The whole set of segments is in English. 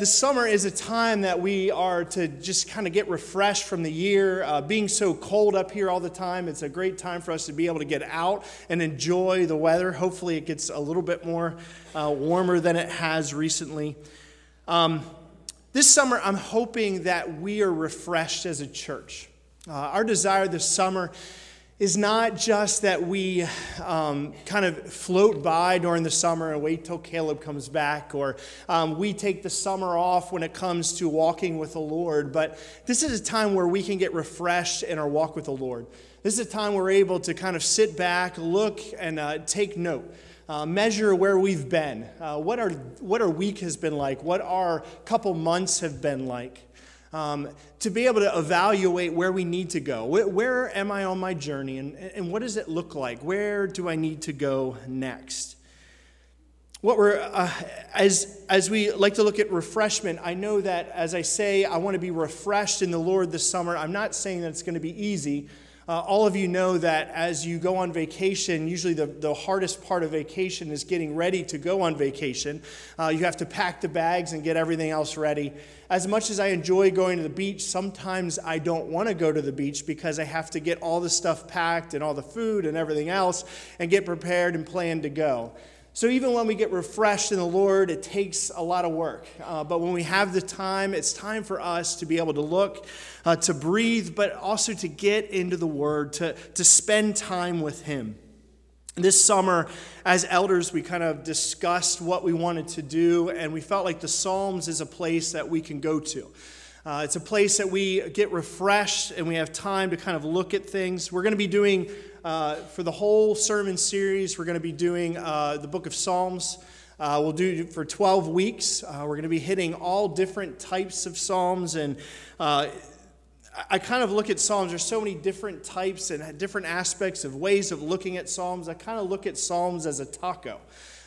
the summer is a time that we are to just kind of get refreshed from the year. Uh, being so cold up here all the time, it's a great time for us to be able to get out and enjoy the weather. Hopefully, it gets a little bit more uh, warmer than it has recently. Um, this summer, I'm hoping that we are refreshed as a church. Uh, our desire this summer is not just that we um, kind of float by during the summer and wait till Caleb comes back, or um, we take the summer off when it comes to walking with the Lord, but this is a time where we can get refreshed in our walk with the Lord. This is a time we're able to kind of sit back, look, and uh, take note. Uh, measure where we've been, uh, what, our, what our week has been like, what our couple months have been like um, to be able to evaluate where we need to go. Where, where am I on my journey, and, and what does it look like? Where do I need to go next? What we're, uh, as, as we like to look at refreshment, I know that as I say, I want to be refreshed in the Lord this summer. I'm not saying that it's going to be easy. Uh, all of you know that as you go on vacation, usually the, the hardest part of vacation is getting ready to go on vacation. Uh, you have to pack the bags and get everything else ready. As much as I enjoy going to the beach, sometimes I don't want to go to the beach because I have to get all the stuff packed and all the food and everything else and get prepared and plan to go. So, even when we get refreshed in the Lord, it takes a lot of work. Uh, but when we have the time, it's time for us to be able to look, uh, to breathe, but also to get into the Word, to, to spend time with Him. This summer, as elders, we kind of discussed what we wanted to do, and we felt like the Psalms is a place that we can go to. Uh, it's a place that we get refreshed and we have time to kind of look at things. We're going to be doing uh, for the whole sermon series, we're going to be doing uh, the book of Psalms. Uh, we'll do for 12 weeks. Uh, we're going to be hitting all different types of Psalms. And uh, I kind of look at Psalms, there's so many different types and different aspects of ways of looking at Psalms. I kind of look at Psalms as a taco.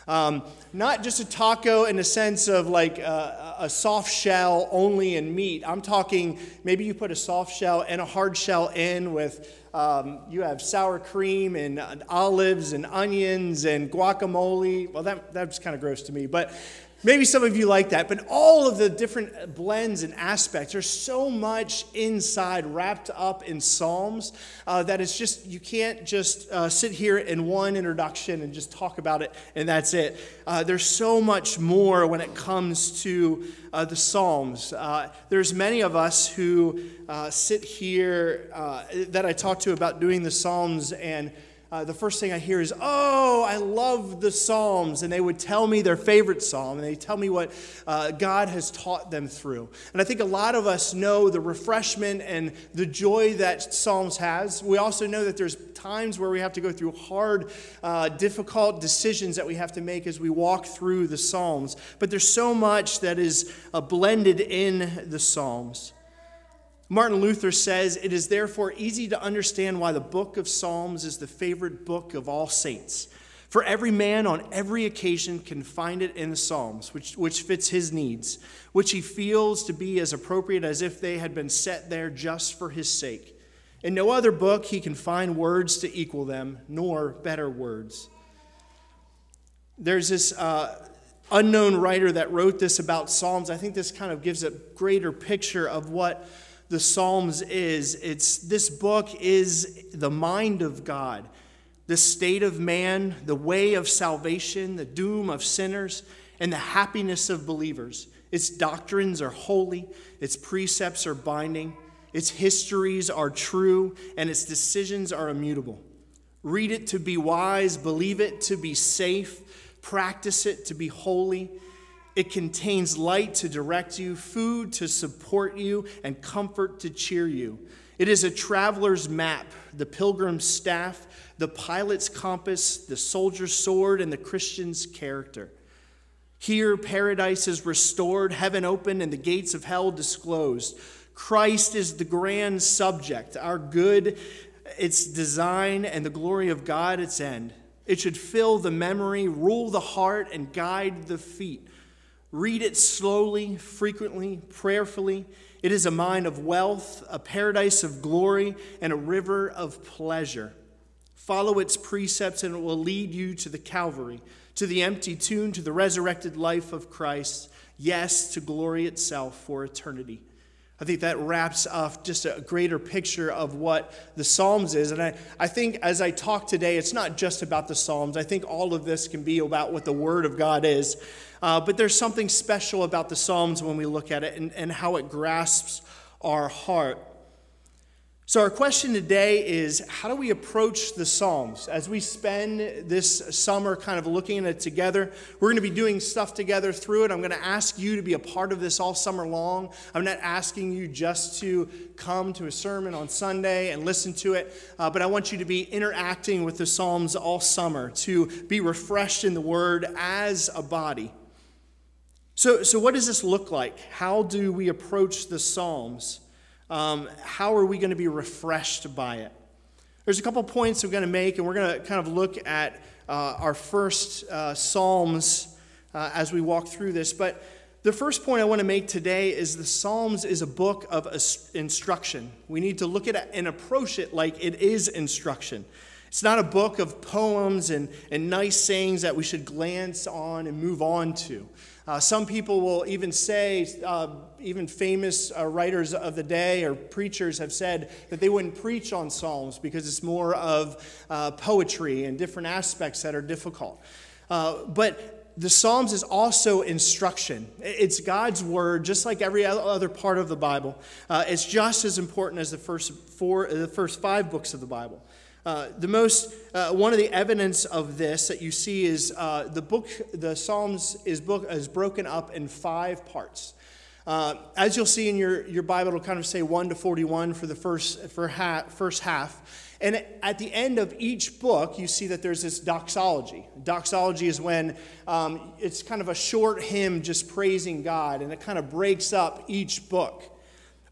Um, not just a taco in the sense of like a, a, soft shell only in meat. I'm talking maybe you put a soft shell and a hard shell in with um, you have sour cream and, and, olives and onions and guacamole. Well, that, that's kind of gross to me, but Maybe some of you like that, but all of the different blends and aspects, there's so much inside wrapped up in Psalms uh, that it's just, you can't just uh, sit here in one introduction and just talk about it and that's it. Uh, there's so much more when it comes to uh, the Psalms. Uh, there's many of us who uh, sit here that I talk to about doing the Psalms and uh, the first thing I hear is, Oh, I love the Psalms. And they would tell me their favorite psalm, and they tell me what uh, God has taught them through. And I think a lot of us know the refreshment and the joy that Psalms has. We also know that there's times where we have to go through hard, uh, difficult decisions that we have to make as we walk through the Psalms. But there's so much that is uh, blended in the Psalms. Martin Luther says, It is therefore easy to understand why the book of Psalms is the favorite book of all saints. For every man on every occasion can find it in the Psalms, which, which fits his needs, which he feels to be as appropriate as if they had been set there just for his sake. In no other book he can find words to equal them, nor better words. There's this uh, unknown writer that wrote this about Psalms. I think this kind of gives a greater picture of what the Psalms is. It's this book is the mind of God, the state of man, the way of salvation, the doom of sinners, and the happiness of believers. Its doctrines are holy, its precepts are binding, its histories are true, and its decisions are immutable. Read it to be wise, believe it to be safe, practice it to be holy it contains light to direct you, food to support you, and comfort to cheer you. It is a traveler's map, the pilgrim's staff, the pilot's compass, the soldier's sword, and the Christian's character. Here, paradise is restored, heaven opened, and the gates of hell disclosed. Christ is the grand subject, our good, its design, and the glory of God, its end. It should fill the memory, rule the heart, and guide the feet. Read it slowly, frequently, prayerfully. It is a mine of wealth, a paradise of glory, and a river of pleasure. Follow its precepts, and it will lead you to the Calvary, to the empty tomb, to the resurrected life of Christ, yes, to glory itself for eternity. I think that wraps up just a greater picture of what the Psalms is. And I, I think as I talk today, it's not just about the Psalms. I think all of this can be about what the Word of God is. Uh, but there's something special about the Psalms when we look at it and, and how it grasps our heart. So, our question today is how do we approach the Psalms? As we spend this summer kind of looking at it together, we're going to be doing stuff together through it. I'm going to ask you to be a part of this all summer long. I'm not asking you just to come to a sermon on Sunday and listen to it, uh, but I want you to be interacting with the Psalms all summer, to be refreshed in the Word as a body. So, so what does this look like? How do we approach the Psalms? Um, how are we going to be refreshed by it? There's a couple points we're going to make, and we're going to kind of look at uh, our first uh, Psalms uh, as we walk through this. But the first point I want to make today is the Psalms is a book of instruction. We need to look at it and approach it like it is instruction. It's not a book of poems and, and nice sayings that we should glance on and move on to. Uh, some people will even say, uh, even famous uh, writers of the day or preachers have said that they wouldn't preach on Psalms because it's more of uh, poetry and different aspects that are difficult. Uh, but the Psalms is also instruction. It's God's word, just like every other part of the Bible. Uh, it's just as important as the first four, the first five books of the Bible. Uh, the most uh, one of the evidence of this that you see is uh, the book the psalms is book is broken up in five parts. Uh, as you'll see in your, your bible it'll kind of say 1 to 41 for the first, for half, first half. And at the end of each book you see that there's this doxology. Doxology is when um, it's kind of a short hymn just praising god and it kind of breaks up each book.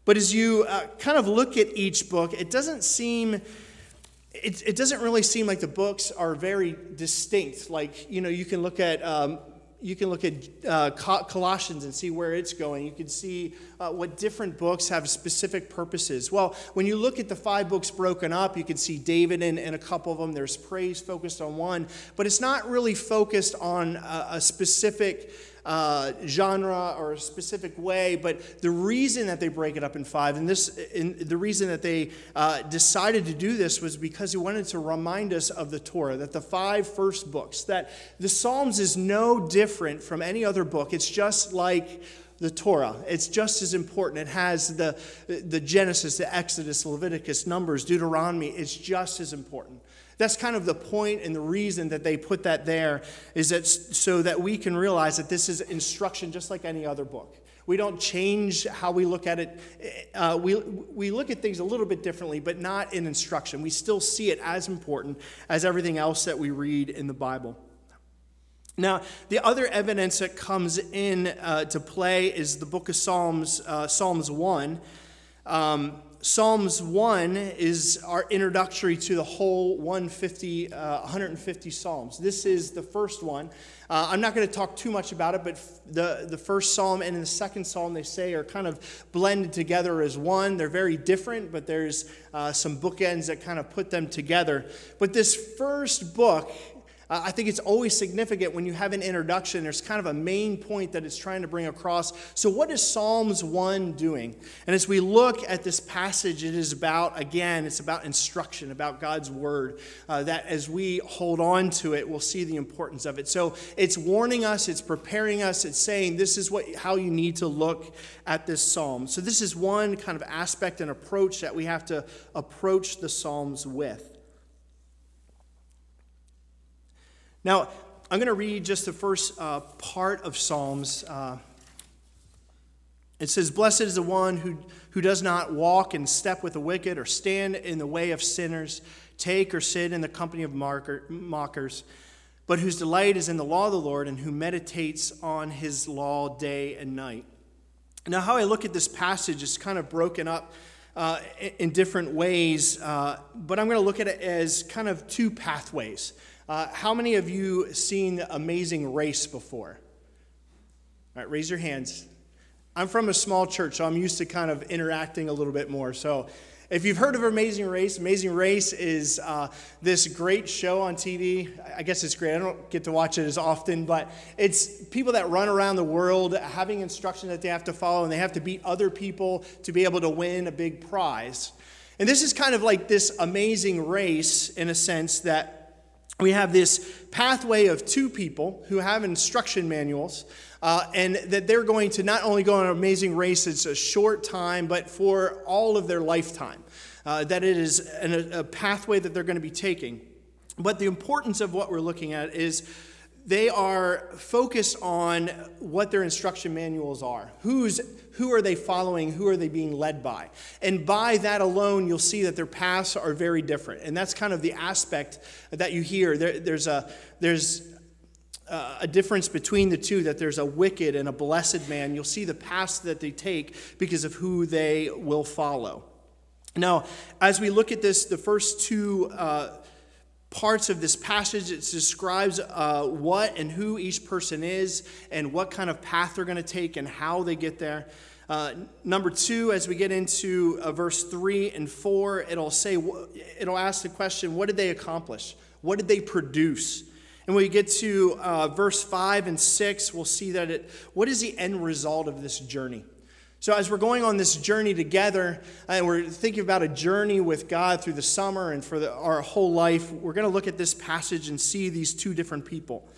But as you uh, kind of look at each book it doesn't seem it, it doesn't really seem like the books are very distinct. Like, you know, you can look at. Um, you can look at uh, Colossians and see where it's going. You can see uh, what different books have specific purposes. Well, when you look at the five books broken up, you can see David in, in a couple of them. There's praise focused on one, but it's not really focused on a, a specific uh, genre or a specific way, but the reason that they break it up in five, and this, the reason that they uh, decided to do this was because he wanted to remind us of the Torah, that the five first books, that the Psalms is no different from any other book. It's just like the Torah. It's just as important. It has the, the Genesis, the Exodus, Leviticus, Numbers, Deuteronomy. It's just as important. That's kind of the point and the reason that they put that there is that so that we can realize that this is instruction just like any other book. We don't change how we look at it. Uh, we, we look at things a little bit differently, but not in instruction. We still see it as important as everything else that we read in the Bible. Now, the other evidence that comes in uh, to play is the book of Psalms, uh, Psalms 1. Um, Psalms 1 is our introductory to the whole 150, uh, 150 Psalms. This is the first one. Uh, I'm not going to talk too much about it, but the, the first psalm and the second psalm, they say, are kind of blended together as one. They're very different, but there's uh, some bookends that kind of put them together. But this first book uh, I think it's always significant when you have an introduction, there's kind of a main point that it's trying to bring across. So, what is Psalms 1 doing? And as we look at this passage, it is about, again, it's about instruction, about God's word, uh, that as we hold on to it, we'll see the importance of it. So, it's warning us, it's preparing us, it's saying this is what, how you need to look at this psalm. So, this is one kind of aspect and approach that we have to approach the Psalms with. Now, I'm going to read just the first uh, part of Psalms. Uh, it says, Blessed is the one who, who does not walk in step with the wicked, or stand in the way of sinners, take or sit in the company of marker, mockers, but whose delight is in the law of the Lord, and who meditates on his law day and night. Now, how I look at this passage is kind of broken up uh, in different ways, uh, but I'm going to look at it as kind of two pathways. Uh, how many of you seen Amazing Race before? All right, raise your hands. I'm from a small church, so I'm used to kind of interacting a little bit more. So If you've heard of Amazing Race, Amazing Race is uh, this great show on TV. I guess it's great. I don't get to watch it as often, but it's people that run around the world having instructions that they have to follow, and they have to beat other people to be able to win a big prize. And this is kind of like this amazing race in a sense that we have this pathway of two people who have instruction manuals, uh, and that they're going to not only go on an amazing race, it's a short time, but for all of their lifetime. Uh, that it is an, a pathway that they're going to be taking. But the importance of what we're looking at is they are focused on what their instruction manuals are. Who's, who are they following? Who are they being led by? And by that alone, you'll see that their paths are very different. And that's kind of the aspect that you hear. There, there's a, there's a difference between the two that there's a wicked and a blessed man. You'll see the paths that they take because of who they will follow. Now, as we look at this, the first two. Uh, parts of this passage. It describes uh, what and who each person is and what kind of path they're going to take and how they get there. Uh, number two, as we get into uh, verse three and four, it'll say, it'll ask the question, what did they accomplish? What did they produce? And when we get to uh, verse five and six, we'll see that it, what is the end result of this journey? So, as we're going on this journey together, and we're thinking about a journey with God through the summer and for the, our whole life, we're going to look at this passage and see these two different people.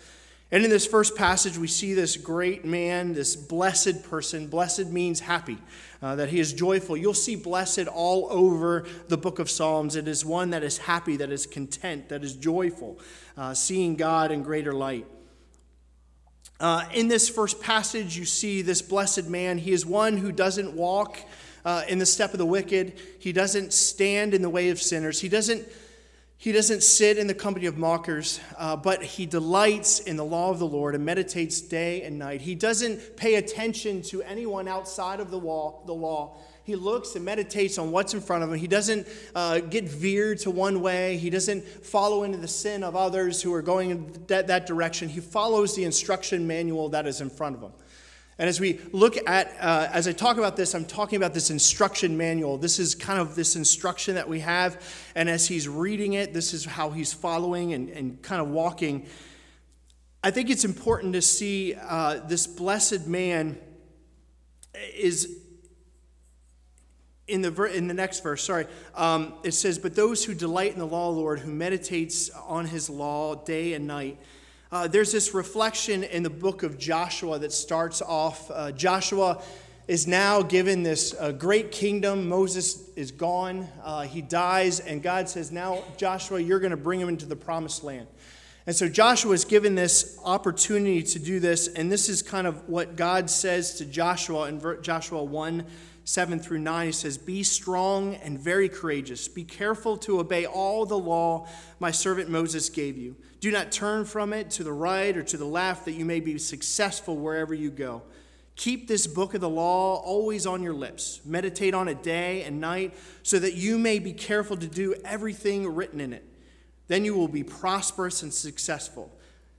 And in this first passage, we see this great man, this blessed person. Blessed means happy, uh, that he is joyful. You'll see blessed all over the book of Psalms. It is one that is happy, that is content, that is joyful, uh, seeing God in greater light. Uh, in this first passage, you see this blessed man. He is one who doesn't walk uh, in the step of the wicked, he doesn't stand in the way of sinners, he doesn't. He doesn't sit in the company of mockers, uh, but he delights in the law of the Lord and meditates day and night. He doesn't pay attention to anyone outside of the, wall, the law, he looks and meditates on what's in front of him. He doesn't uh, get veered to one way. He doesn't follow into the sin of others who are going in that, that direction. He follows the instruction manual that is in front of him. And as we look at, uh, as I talk about this, I'm talking about this instruction manual. This is kind of this instruction that we have. And as he's reading it, this is how he's following and, and kind of walking. I think it's important to see uh, this blessed man is in the, ver- in the next verse, sorry, um, it says, But those who delight in the law, Lord, who meditates on his law day and night. Uh, there's this reflection in the book of Joshua that starts off. Uh, Joshua is now given this uh, great kingdom. Moses is gone, uh, he dies, and God says, Now, Joshua, you're going to bring him into the promised land. And so Joshua is given this opportunity to do this, and this is kind of what God says to Joshua in Joshua 1 7 through 9, he says, Be strong and very courageous. Be careful to obey all the law my servant Moses gave you. Do not turn from it to the right or to the left, that you may be successful wherever you go. Keep this book of the law always on your lips. Meditate on it day and night, so that you may be careful to do everything written in it. Then you will be prosperous and successful.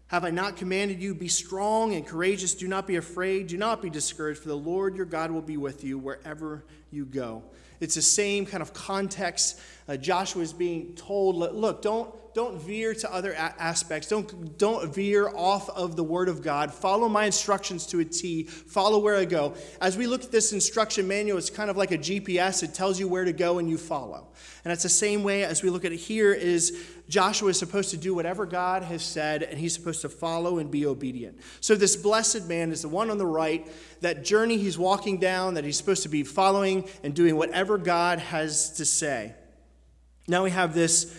Have I not commanded you? Be strong and courageous. Do not be afraid. Do not be discouraged, for the Lord your God will be with you wherever you go. It's the same kind of context. Uh, Joshua is being told, look, don't, don't veer to other a- aspects. Don't, don't veer off of the Word of God. Follow my instructions to a T. Follow where I go. As we look at this instruction manual, it's kind of like a GPS. It tells you where to go and you follow. And it's the same way as we look at it here is Joshua is supposed to do whatever God has said, and he's supposed to follow and be obedient. So, this blessed man is the one on the right, that journey he's walking down, that he's supposed to be following and doing whatever God has to say. Now we have this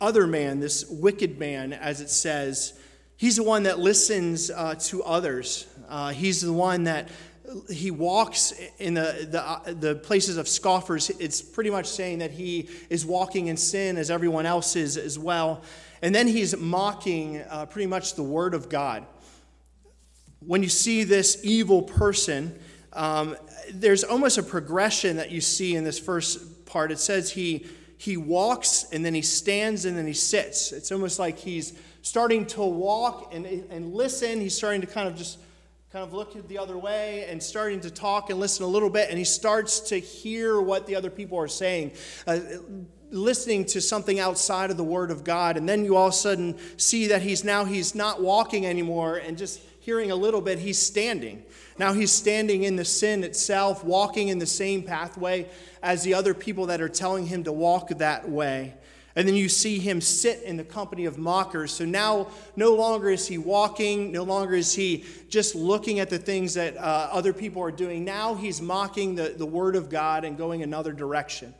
other man, this wicked man, as it says. He's the one that listens uh, to others. Uh, he's the one that he walks in the, the, uh, the places of scoffers, it's pretty much saying that he is walking in sin as everyone else is as well. And then he's mocking uh, pretty much the word of God. When you see this evil person, um, there's almost a progression that you see in this first part. It says he, he walks and then he stands and then he sits. It's almost like he's starting to walk and, and listen. He's starting to kind of just kind of look the other way and starting to talk and listen a little bit, and he starts to hear what the other people are saying. Uh, listening to something outside of the word of god and then you all of a sudden see that he's now he's not walking anymore and just hearing a little bit he's standing now he's standing in the sin itself walking in the same pathway as the other people that are telling him to walk that way and then you see him sit in the company of mockers. So now, no longer is he walking, no longer is he just looking at the things that uh, other people are doing. Now he's mocking the, the word of God and going another direction.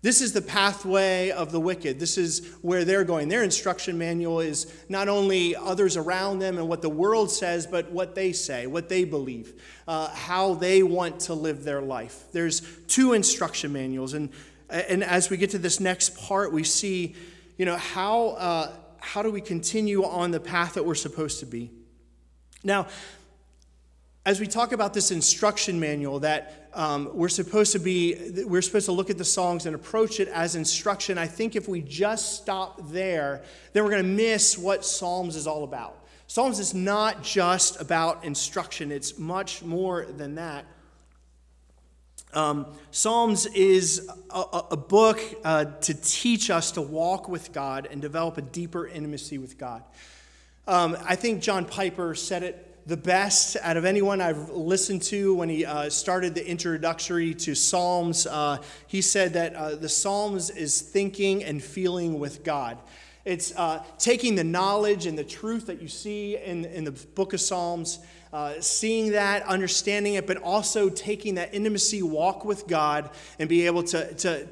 This is the pathway of the wicked. This is where they're going. Their instruction manual is not only others around them and what the world says, but what they say, what they believe, uh, how they want to live their life. There's two instruction manuals, and and as we get to this next part, we see, you know, how, uh, how do we continue on the path that we're supposed to be? Now, as we talk about this instruction manual that um, we're supposed to be we're supposed to look at the Psalms and approach it as instruction i think if we just stop there then we're going to miss what psalms is all about psalms is not just about instruction it's much more than that um, Psalms is a, a book uh, to teach us to walk with God and develop a deeper intimacy with God. Um, I think John Piper said it the best out of anyone I've listened to when he uh, started the introductory to Psalms. Uh, he said that uh, the Psalms is thinking and feeling with God. It's uh, taking the knowledge and the truth that you see in, in the book of Psalms uh, seeing that, understanding it, but also taking that intimacy walk with God and be able to, to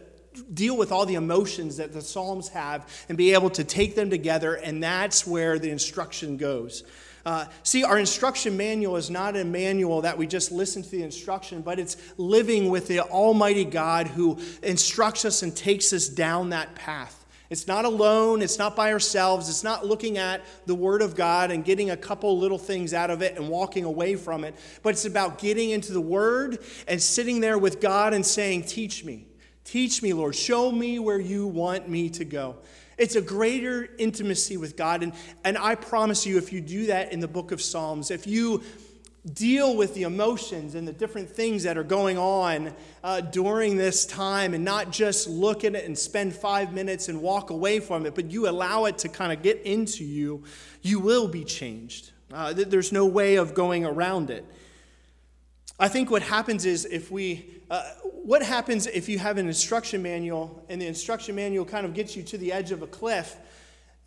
deal with all the emotions that the Psalms have and be able to take them together, and that's where the instruction goes. Uh, see, our instruction manual is not a manual that we just listen to the instruction, but it's living with the Almighty God who instructs us and takes us down that path. It's not alone, it's not by ourselves, it's not looking at the Word of God and getting a couple little things out of it and walking away from it, but it's about getting into the Word and sitting there with God and saying, Teach me. Teach me, Lord. Show me where you want me to go. It's a greater intimacy with God. And, and I promise you, if you do that in the book of Psalms, if you deal with the emotions and the different things that are going on uh, during this time and not just look at it and spend five minutes and walk away from it, but you allow it to kind of get into you, you will be changed. Uh, there's no way of going around it. I think what happens is if we, uh, what happens if you have an instruction manual and the instruction manual kind of gets you to the edge of a cliff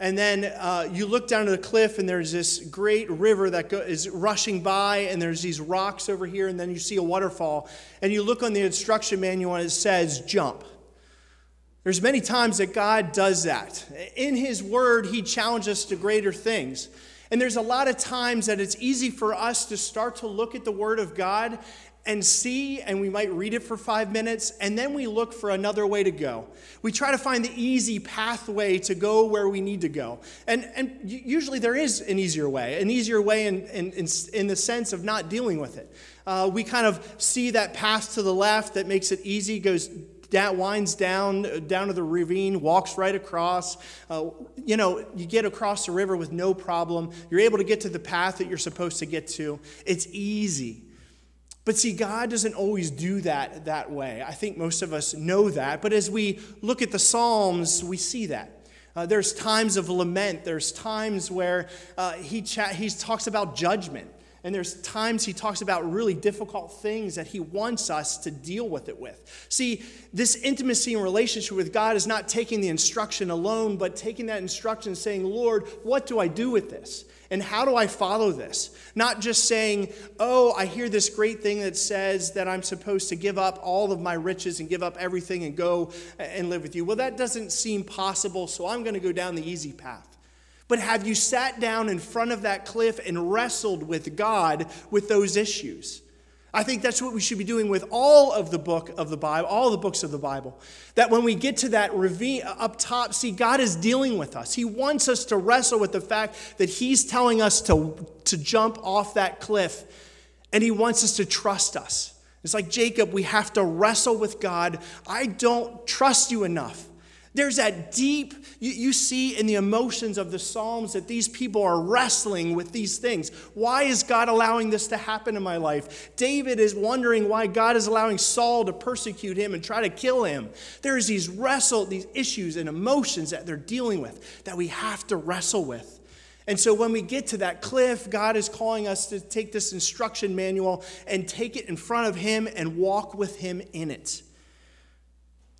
and then uh, you look down to the cliff, and there's this great river that go- is rushing by, and there's these rocks over here, and then you see a waterfall. And you look on the instruction manual, and it says, jump. There's many times that God does that. In His Word, He challenges us to greater things. And there's a lot of times that it's easy for us to start to look at the Word of God and see, and we might read it for five minutes, and then we look for another way to go. We try to find the easy pathway to go where we need to go. And, and usually there is an easier way, an easier way in, in, in, in the sense of not dealing with it. Uh, we kind of see that path to the left that makes it easy, goes that winds down down to the ravine, walks right across. Uh, you know, you get across the river with no problem. You're able to get to the path that you're supposed to get to. It's easy. But see, God doesn't always do that that way. I think most of us know that. But as we look at the Psalms, we see that. Uh, there's times of lament. There's times where uh, he, he talks about judgment. And there's times he talks about really difficult things that he wants us to deal with it with. See, this intimacy and relationship with God is not taking the instruction alone, but taking that instruction and saying, Lord, what do I do with this? And how do I follow this? Not just saying, oh, I hear this great thing that says that I'm supposed to give up all of my riches and give up everything and go uh, and live with you. Well, that doesn't seem possible, so I'm going to go down the easy path. But have you sat down in front of that cliff and wrestled with God with those issues? I think that's what we should be doing with all of the book of the Bible, all the books of the Bible. That when we get to that ravine up top, see, God is dealing with us. He wants us to wrestle with the fact that He's telling us to, to jump off that cliff, and He wants us to trust us. It's like Jacob, we have to wrestle with God. I don't trust you enough There's that deep, you, you, see in the emotions of the Psalms that these people are wrestling with these things. Why is God allowing this to happen in my life? David is wondering why God is allowing Saul to persecute him and try to kill him. There's these wrestle, these issues and emotions that they're dealing with that we have to wrestle with. And so when we get to that cliff, God is calling us to take this instruction manual and take it in front of Him and walk with Him in it.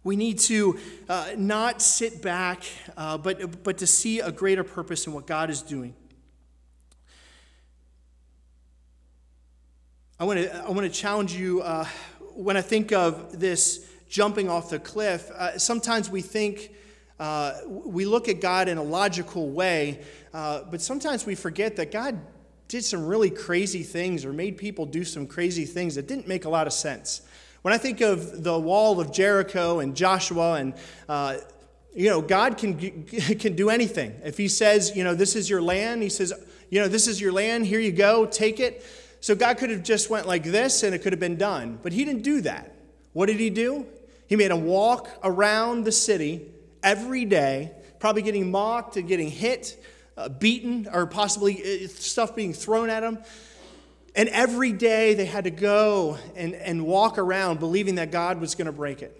We need to uh, not sit back, uh, but, but to see a greater purpose in what God is doing. I want to, I want to challenge you uh, when I think of this jumping off the cliff. Uh, sometimes we think, uh, we look at God in a logical way, uh, but sometimes we forget that God did some really crazy things or made people do some crazy things that didn't make a lot of sense. When I think of the wall of Jericho and Joshua and uh, you know, God can, can do anything. If He says, you know, this is your land, He says, you know, this is your land, here you go, take it. So God could have just went like this and it could have been done. But He didn't do that. What did He do? He made him walk around the city every day, probably getting mocked and getting hit, uh, beaten, or possibly uh, stuff being thrown at him. And every day they had to go and, and walk around believing that God was going to break it.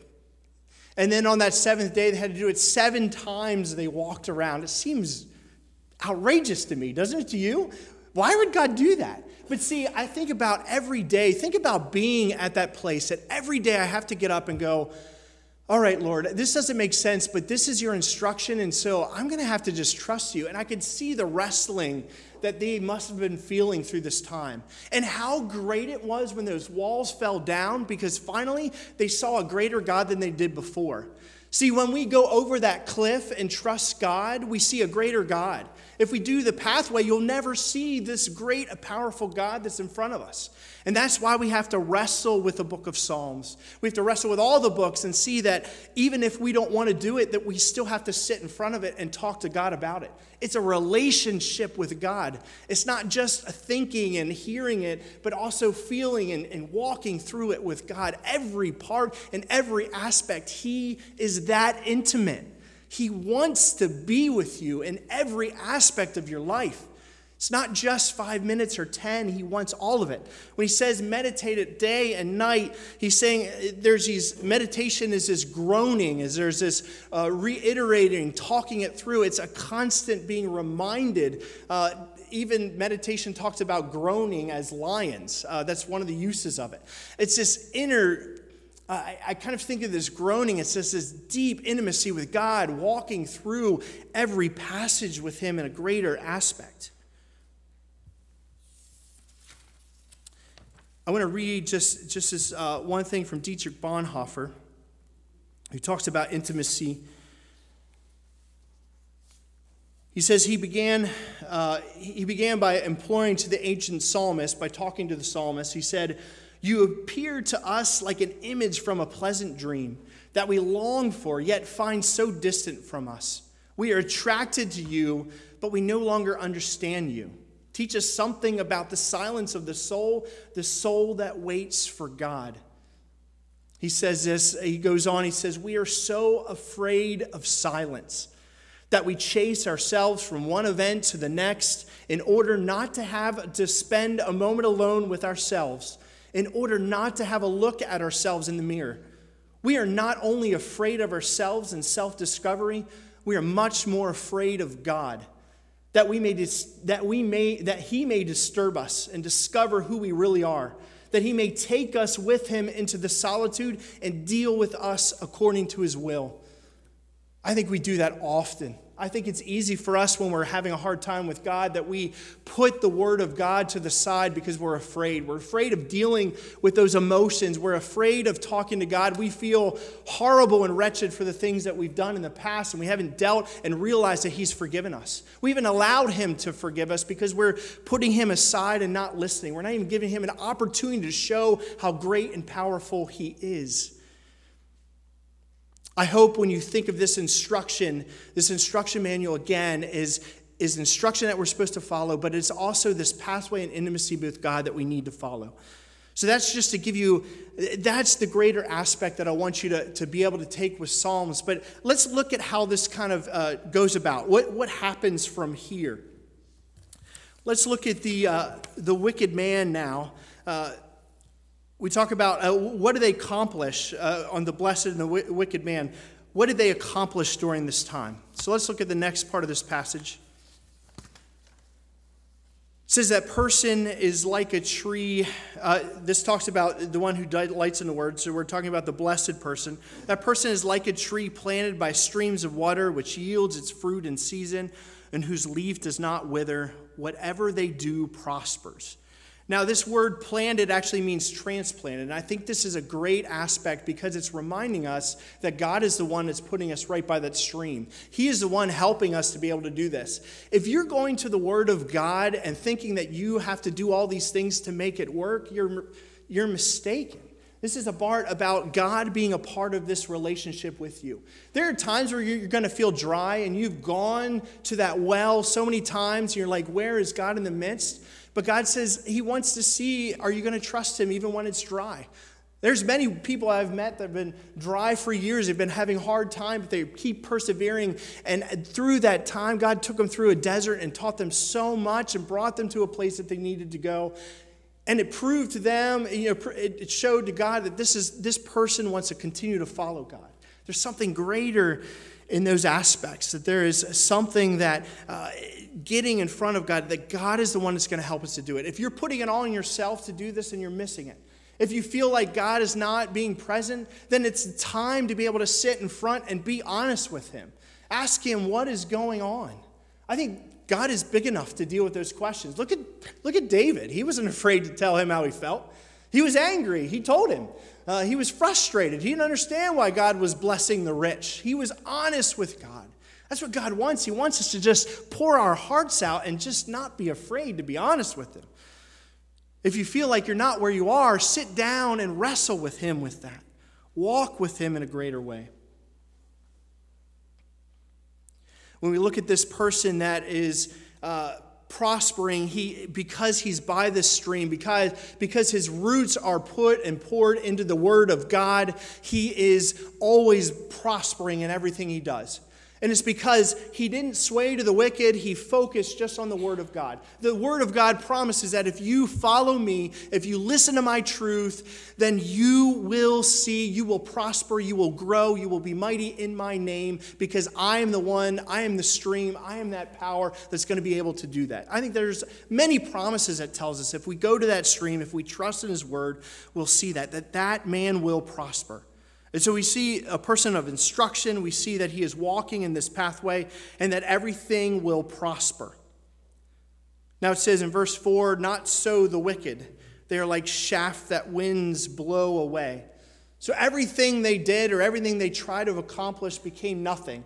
And then on that seventh day, they had to do it seven times they walked around. It seems outrageous to me, doesn't it to you? Why would God do that? But see, I think about every day, think about being at that place that every day I have to get up and go, all right, Lord, this doesn't make sense, but this is your instruction, and so I'm going to have to just trust you. And I could see the wrestling that they must have been feeling through this time. And how great it was when those walls fell down because finally they saw a greater God than they did before. See, when we go over that cliff and trust God, we see a greater God. If we do the pathway, you'll never see this great, a powerful God that's in front of us. And that's why we have to wrestle with the book of Psalms. We have to wrestle with all the books and see that even if we don't want to do it, that we still have to sit in front of it and talk to God about it. It's a relationship with God. It's not just thinking and hearing it, but also feeling and, and walking through it with God. Every part and every aspect, He is that intimate. He wants to be with you in every aspect of your life. It's not just five minutes or 10, he wants all of it. When he says meditate it day and night, he's saying there's these, meditation is this groaning, is there's this uh, reiterating, talking it through. It's a constant being reminded. Uh, even meditation talks about groaning as lions. Uh, that's one of the uses of it. It's this inner I, I, kind of think of this groaning. It's just this deep intimacy with God, walking through every passage with Him in a greater aspect. I want to read just, just this uh, one thing from Dietrich Bonhoeffer, who talks about intimacy. He says he began, uh, he began by imploring to the ancient psalmist, by talking to the psalmist. He said, You appear to us like an image from a pleasant dream that we long for, yet find so distant from us. We are attracted to you, but we no longer understand you. Teach us something about the silence of the soul, the soul that waits for God. He says this, he goes on, he says, We are so afraid of silence that we chase ourselves from one event to the next in order not to have to spend a moment alone with ourselves, in order not to have a look at ourselves in the mirror. We are not only afraid of ourselves and self discovery, we are much more afraid of God that we may that we may that he may disturb us and discover who we really are that he may take us with him into the solitude and deal with us according to his will i think we do that often I think it's easy for us when we're having a hard time with God that we put the Word of God to the side because we're afraid. We're afraid of dealing with those emotions. We're afraid of talking to God. We feel horrible and wretched for the things that we've done in the past, and we haven't dealt and realized that He's forgiven us. We haven't allowed Him to forgive us because we're putting Him aside and not listening. We're not even giving Him an opportunity to show how great and powerful He is. I hope when you think of this instruction, this instruction manual again is, is instruction that we're supposed to follow, but it's also this pathway and intimacy with God that we need to follow. So that's just to give you, that's the greater aspect that I want you to, to be able to take with Psalms. But let's look at how this kind of uh, goes about. What, what happens from here? Let's look at the, uh, the wicked man now. Uh, we talk about uh, what do they accomplish uh, on the blessed and the w- wicked man. What did they accomplish during this time? So let's look at the next part of this passage. It says that person is like a tree. Uh, this talks about the one who delights in the word. So we're talking about the blessed person. That person is like a tree planted by streams of water, which yields its fruit in season, and whose leaf does not wither. Whatever they do prospers. Now, this word planted actually means transplanted. And I think this is a great aspect because it's reminding us that God is the one that's putting us right by that stream. He is the one helping us to be able to do this. If you're going to the Word of God and thinking that you have to do all these things to make it work, you're, you're mistaken. This is a part about God being a part of this relationship with you. There are times where you're going to feel dry and you've gone to that well so many times, and you're like, Where is God in the midst? But God says He wants to see are you going to trust Him even when it's dry? There's many people I've met that have been dry for years. They've been having hard time, but they keep persevering. And through that time, God took them through a desert and taught them so much and brought them to a place that they needed to go. And it proved to them, you know, it showed to God that this is this person wants to continue to follow God. There's something greater in those aspects, that there is something that uh, getting in front of God, that God is the one that's going to help us to do it. If you're putting it all on yourself to do this and you're missing it, if you feel like God is not being present, then it's time to be able to sit in front and be honest with Him. Ask Him what is going on. I think God is big enough to deal with those questions. Look at, look at David. He wasn't afraid to tell him how he felt. He was angry. He told him. Uh, he was frustrated. He didn't understand why God was blessing the rich. He was honest with God. That's what God wants. He wants us to just pour our hearts out and just not be afraid to be honest with Him. If you feel like you're not where you are, sit down and wrestle with Him with that. Walk with Him in a greater way. When we look at this person that is uh, prospering he, because he's by the stream, because, because his roots are put and poured into the Word of God, he is always prospering in everything he does. And it's because he didn't sway to the wicked, he focused just on the Word of God. The Word of God promises that if you follow me, if you listen to my truth, then you will see, you will prosper, you will grow, you will be mighty in my name, because I am the one, I am the stream, I am that power that's going to be able to do that. I think there's many promises that tells us if we go to that stream, if we trust in his word, we'll see that, that that man will prosper. And so we see a person of instruction. We see that he is walking in this pathway and that everything will prosper. Now it says in verse 4 Not so the wicked. They are like chaff that winds blow away. So everything they did or everything they tried to accomplish became nothing.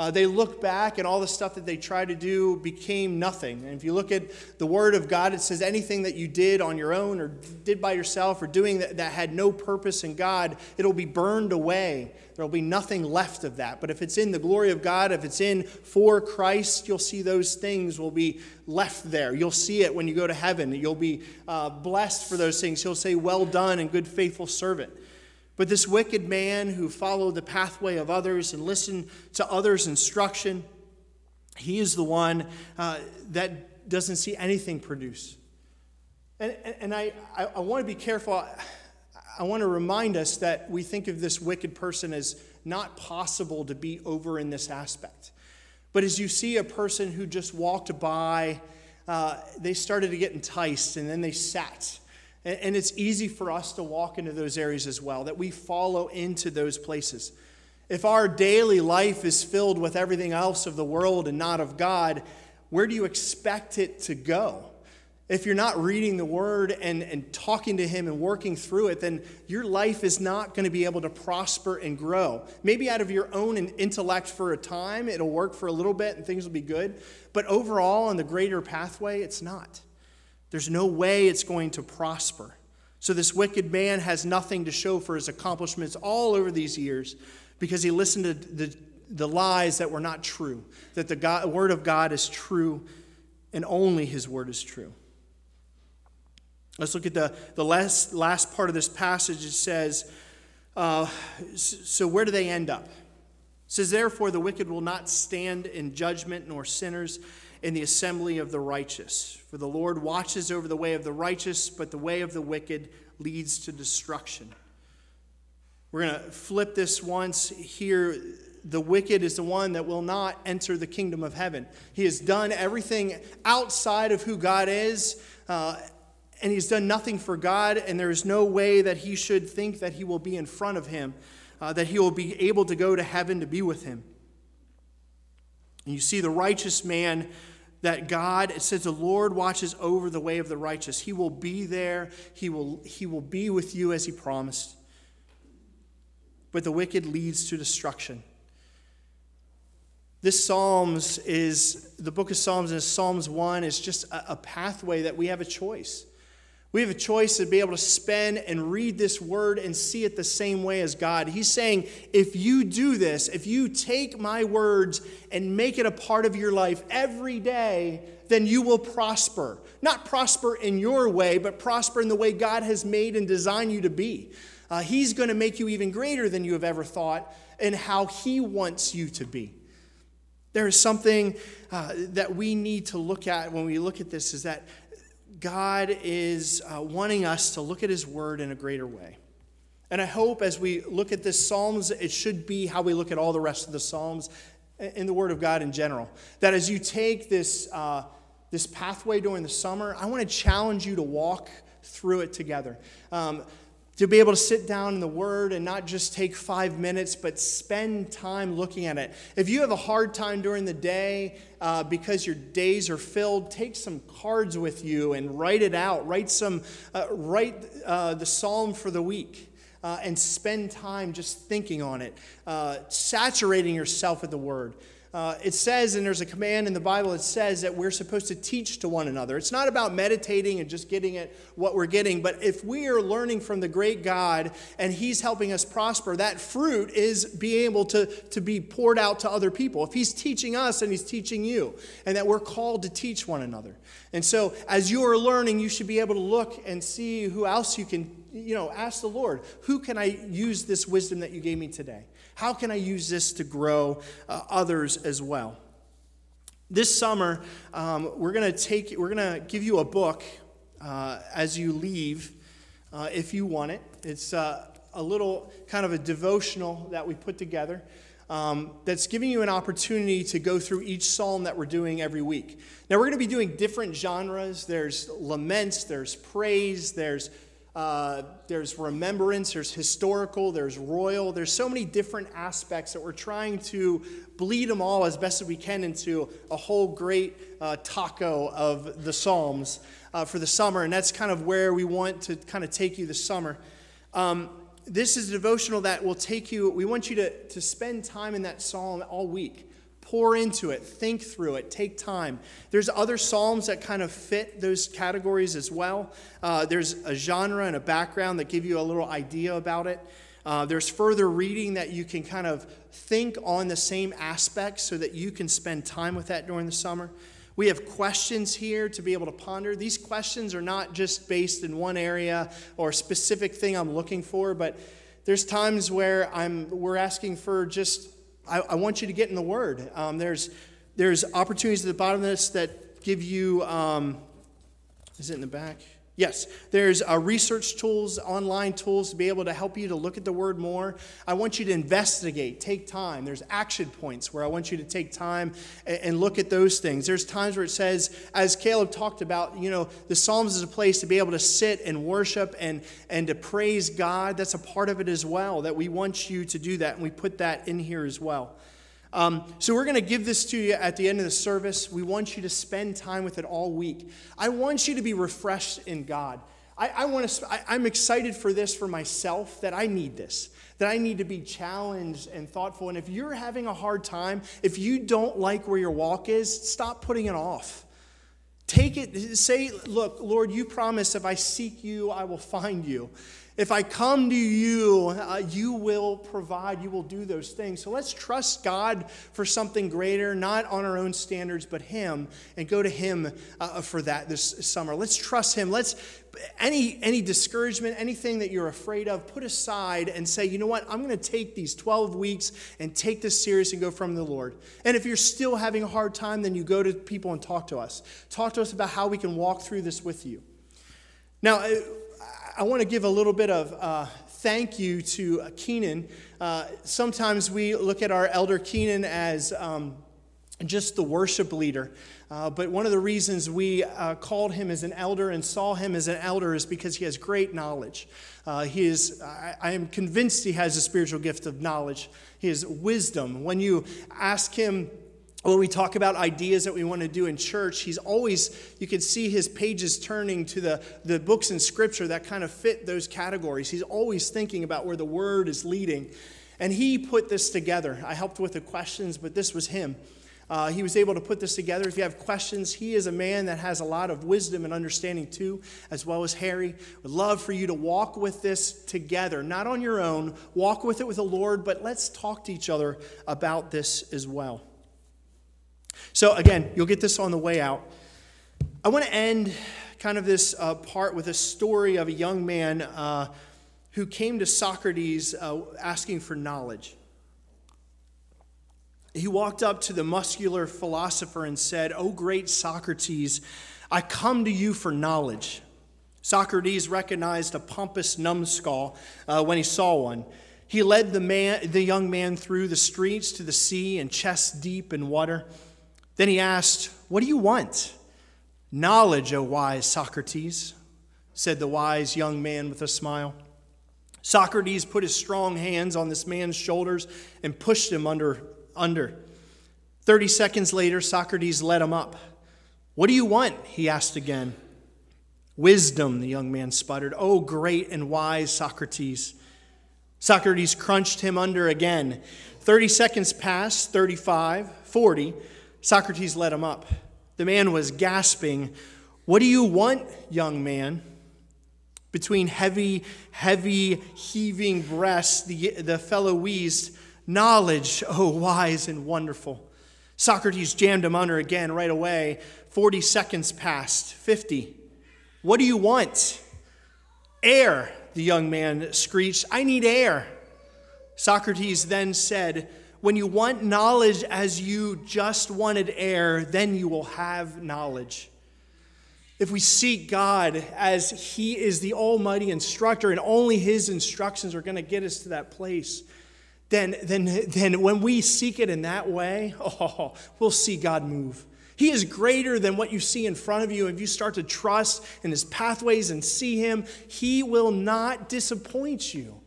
Uh, they look back and all the stuff that they tried to do became nothing. And if you look at the Word of God, it says anything that you did on your own or did by yourself or doing that, that had no purpose in God, it'll be burned away. There'll be nothing left of that. But if it's in the glory of God, if it's in for Christ, you'll see those things will be left there. You'll see it when you go to heaven. You'll be uh, blessed for those things. He'll say, Well done and good, faithful servant. But this wicked man who followed the pathway of others and listened to others' instruction, he is the one uh, that doesn't see anything produce. And, and I, I, want to be careful. I want to remind us that we think of this wicked person as not possible to be over in this aspect. But as you see a person who just walked by, uh, they started to get enticed and then they sat and it's easy for us to walk into those areas as well, that we follow into those places. If our daily life is filled with everything else of the world and not of God, where do you expect it to go? If you're not reading the Word and, and talking to Him and working through it, then your life is not going to be able to prosper and grow. Maybe out of your own intellect for a time, it'll work for a little bit and things will be good. But overall, on the greater pathway, it's not. There's no way it's going to prosper. So, this wicked man has nothing to show for his accomplishments all over these years because he listened to the, the lies that were not true, that the God, word of God is true and only his word is true. Let's look at the, the last, last part of this passage. It says, uh, So where do they end up? It says, Therefore, the wicked will not stand in judgment, nor sinners in the assembly of the righteous. For the Lord watches over the way of the righteous, but the way of the wicked leads to destruction. We're going to flip this once here. The wicked is the one that will not enter the kingdom of heaven. He has done everything outside of who God is, uh, and he's done nothing for God, and there is no way that he should think that he will be in front of him, uh, that he will be able to go to heaven to be with him. And you see the righteous man that God, it says the Lord watches over the way of the righteous. He will be there, he will, he will be with you as he promised. But the wicked leads to destruction. This Psalms is, the book of Psalms is Psalms 1 is just a, a pathway that we have a choice. We have a choice to be able to spend and read this word and see it the same way as God. He's saying, if you do this, if you take my words and make it a part of your life every day, then you will prosper. Not prosper in your way, but prosper in the way God has made and designed you to be. Uh, he's going to make you even greater than you have ever thought and how He wants you to be. There is something uh, that we need to look at when we look at this is that God is uh, wanting us to look at His Word in a greater way. And I hope as we look at this Psalms, it should be how we look at all the rest of the Psalms in the Word of God in general. That as you take this, uh, this pathway during the summer, I want to challenge you to walk through it together. Um, to be able to sit down in the Word and not just take five minutes, but spend time looking at it. If you have a hard time during the day uh, because your days are filled, take some cards with you and write it out. Write some, uh, write uh, the psalm for the week. Uh, and spend time just thinking on it, uh, saturating yourself with the word. Uh, it says, and there's a command in the Bible, it says that we're supposed to teach to one another. It's not about meditating and just getting at what we're getting, but if we are learning from the great God and He's helping us prosper, that fruit is being able to, to be poured out to other people. If He's teaching us and He's teaching you, and that we're called to teach one another. And so, as you are learning, you should be able to look and see who else you can, you know, ask the Lord, who can I use this wisdom that you gave me today? How can I use this to grow uh, others as well? This summer, um, we're going to take, we're going to give you a book uh, as you leave, uh, if you want it. It's uh, a little kind of a devotional that we put together. Um, that's giving you an opportunity to go through each psalm that we're doing every week. Now, we're going to be doing different genres. There's laments, there's praise, there's uh, there's remembrance, there's historical, there's royal. There's so many different aspects that we're trying to bleed them all as best as we can into a whole great uh, taco of the Psalms uh, for the summer. And that's kind of where we want to kind of take you this summer. Um, this is a devotional that will take you, we want you to, to spend time in that psalm all week pour into it, think through it, take time. There's other psalms that kind of fit those categories as well. Uh, there's a genre and a background that give you a little idea about it. Uh, there's further reading that you can kind of think on the same aspects so that you can spend time with that during the summer. We have questions here to be able to ponder. These questions are not just based in one area or a specific thing I'm looking for, but there's times where I'm, we're asking for just I, I want you to get in the Word. Um, there's, there's opportunities at the bottom of this that give you, um, is it in the back? Yes, there's uh, research tools, online tools to be able to help you to look at the word more. I want you to investigate, take time. There's action points where I want you to take time and, and look at those things. There's times where it says, as Caleb talked about, you know, the Psalms is a place to be able to sit and worship and, and to praise God. That's a part of it as well, that we want you to do that, and we put that in here as well. Um, so, we're going to give this to you at the end of the service. We want you to spend time with it all week. I want you to be refreshed in God. I, I want to, I, I'm excited for this for myself, that I need this, that I need to be challenged and thoughtful. And if you're having a hard time, if you don't like where your walk is, stop putting it off. Take it, say, look, Lord, you promise if I seek you, I will find you. If I come to you, uh, you will provide, you will do those things. So let's trust God for something greater, not on our own standards, but Him, and go to Him uh, for that this summer. Let's trust Him. Let's, any, any discouragement, anything that you're afraid of, put aside and say, you know what, I'm going to take these 12 weeks and take this serious and go from the Lord. And if you're still having a hard time, then you go to people and talk to us. Talk to us about how we can walk through this with you. Now, I want to give a little bit of uh, thank you to Keenan. Uh, sometimes we look at our elder Keenan as um, just the worship leader. Uh, but one of the reasons we uh, called him as an elder and saw him as an elder is because he has great knowledge. Uh, he is, I, I, am convinced he has a spiritual gift of knowledge. his wisdom. When you ask him when we talk about ideas that we want to do in church, he's always, you can see his pages turning to the, the books in scripture that kind of fit those categories. He's always thinking about where the word is leading. And he put this together. I helped with the questions, but this was him. Uh, he was able to put this together. If you have questions, he is a man that has a lot of wisdom and understanding too, as well as Harry. Would love for you to walk with this together, not on your own. Walk with it with the Lord, but let's talk to each other about this as well. So, again, you'll get this on the way out. I want to end kind of this uh, part with a story of a young man uh, who came to Socrates uh, asking for knowledge. He walked up to the muscular philosopher and said, O great Socrates, I come to you for knowledge. Socrates recognized a pompous numbskull uh, when he saw one. He led the, man, the young man through the streets to the sea and chest deep in water. Then he asked, What do you want? Knowledge, O wise Socrates, said the wise young man with a smile. Socrates put his strong hands on this man's shoulders and pushed him under. Under. Thirty seconds later, Socrates let him up. What do you want? he asked again. Wisdom, the young man sputtered. Oh, great and wise Socrates. Socrates crunched him under again. 30 seconds passed, 35, 40. Socrates let him up. The man was gasping, What do you want, young man? Between heavy, heavy, heaving breaths, the, the fellow wheezed, Knowledge, oh, wise and wonderful. Socrates jammed him under again right away. 40 seconds passed, 50. What do you want? Air, the young man screeched. I need air. Socrates then said, when you want knowledge as you just wanted air, then you will have knowledge. If we seek God as He is the Almighty instructor and only His instructions are going to get us to that place, then, then, then when we seek it in that way, oh, we'll see God move. He is greater than what you see in front of you. If you start to trust in His pathways and see Him, He will not disappoint you.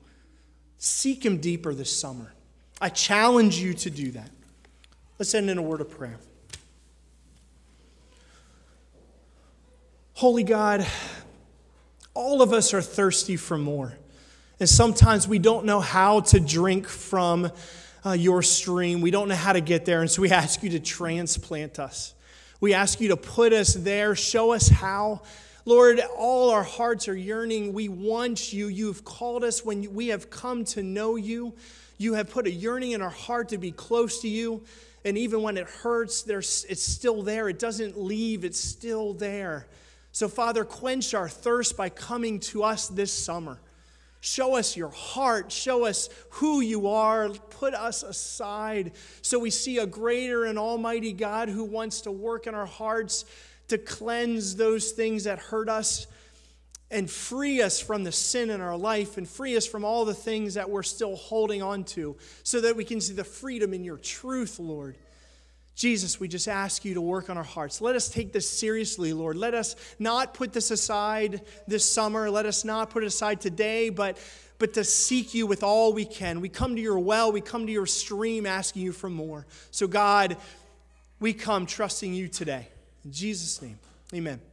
Seek Him deeper this summer. I challenge you to do that. Let's end in a word of prayer. Holy God, all of us are thirsty for more. And sometimes we don't know how to drink from uh, your stream. We don't know how to get there. And so we ask you to transplant us. We ask you to put us there, show us how. Lord, all our hearts are yearning. We want you. You've called us when we have come to know you. You have put a yearning in our heart to be close to you. And even when it hurts, there's, it's still there. It doesn't leave, it's still there. So, Father, quench our thirst by coming to us this summer. Show us your heart. Show us who you are. Put us aside so we see a greater and almighty God who wants to work in our hearts to cleanse those things that hurt us and free us from the sin in our life and free us from all the things that we're still holding on to so that we can see the freedom in your truth, Lord. Jesus, we just ask you to work on our hearts. Let us take this seriously, Lord. Let us not put this aside this summer. Let us not put it aside today, but, but to seek you with all we can. We come to your well, we come to your stream asking you for more. So, God, we come trusting you today. In Jesus' name, amen.